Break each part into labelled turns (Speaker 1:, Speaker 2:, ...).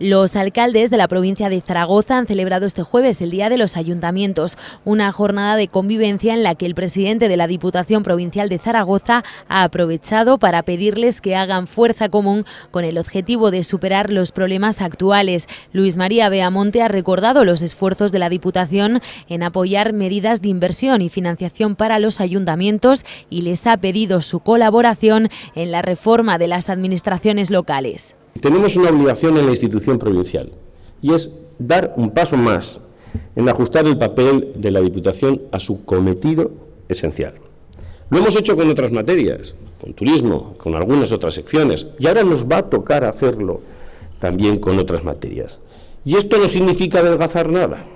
Speaker 1: Los alcaldes de la provincia de Zaragoza han celebrado este jueves el Día de los Ayuntamientos, una jornada de convivencia en la que el presidente de la Diputación Provincial de Zaragoza ha aprovechado para pedirles que hagan fuerza común con el objetivo de superar los problemas actuales. Luis María Beamonte ha recordado los esfuerzos de la Diputación en apoyar medidas de inversión y financiación para los ayuntamientos y les ha pedido su colaboración en la reforma de las administraciones locales.
Speaker 2: Tenemos una obligación en la institución provincial y es dar un paso más en ajustar el papel de la Diputación a su cometido esencial. Lo hemos hecho con otras materias, con turismo, con algunas otras secciones, y ahora nos va a tocar hacerlo también con otras materias. Y esto no significa adelgazar nada,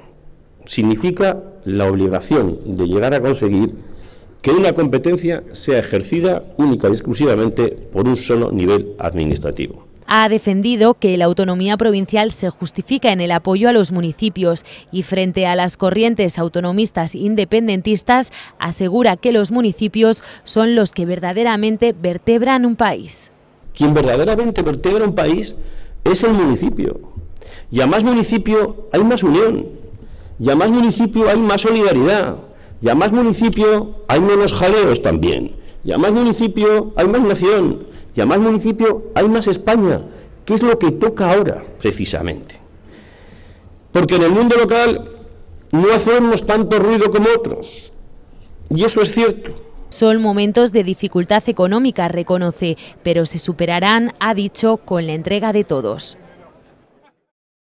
Speaker 2: significa la obligación de llegar a conseguir que una competencia sea ejercida única y exclusivamente por un solo nivel administrativo
Speaker 1: ha defendido que la autonomía provincial se justifica en el apoyo a los municipios y frente a las corrientes autonomistas independentistas asegura que los municipios son los que verdaderamente vertebran un país.
Speaker 2: Quien verdaderamente vertebra un país es el municipio. Y a más municipio hay más unión. Y a más municipio hay más solidaridad. Y a más municipio hay menos jaleos también. Y a más municipio hay más nación y a más municipio hay más España, que es lo que toca ahora, precisamente. Porque en el mundo local no hacemos tanto ruido como otros. Y eso es cierto.
Speaker 1: Son momentos de dificultad económica, reconoce, pero se superarán, ha dicho, con la entrega de todos.